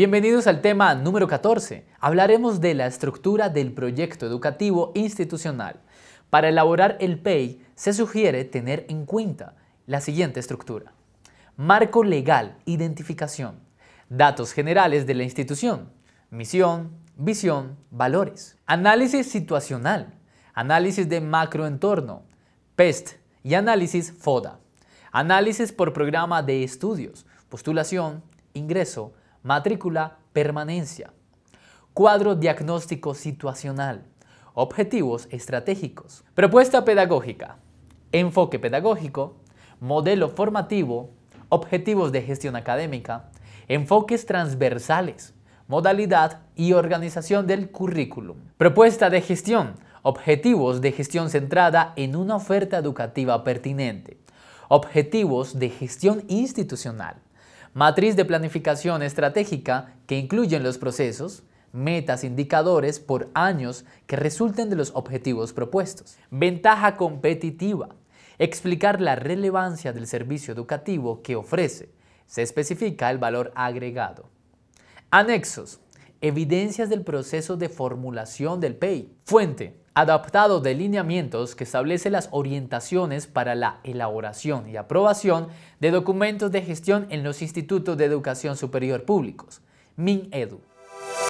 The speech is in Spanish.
Bienvenidos al tema número 14. Hablaremos de la estructura del proyecto educativo institucional. Para elaborar el PEI se sugiere tener en cuenta la siguiente estructura. Marco legal, identificación, datos generales de la institución, misión, visión, valores, análisis situacional, análisis de macroentorno, PEST y análisis FODA, análisis por programa de estudios, postulación, ingreso, matrícula, permanencia, cuadro diagnóstico situacional, objetivos estratégicos, propuesta pedagógica, enfoque pedagógico, modelo formativo, objetivos de gestión académica, enfoques transversales, modalidad y organización del currículum. Propuesta de gestión, objetivos de gestión centrada en una oferta educativa pertinente, objetivos de gestión institucional, matriz de planificación estratégica que incluyen los procesos, metas, indicadores por años que resulten de los objetivos propuestos. Ventaja competitiva. Explicar la relevancia del servicio educativo que ofrece. Se especifica el valor agregado. Anexos. Evidencias del proceso de formulación del PEI. Fuente adaptado de lineamientos que establece las orientaciones para la elaboración y aprobación de documentos de gestión en los institutos de educación superior públicos, MinEdu.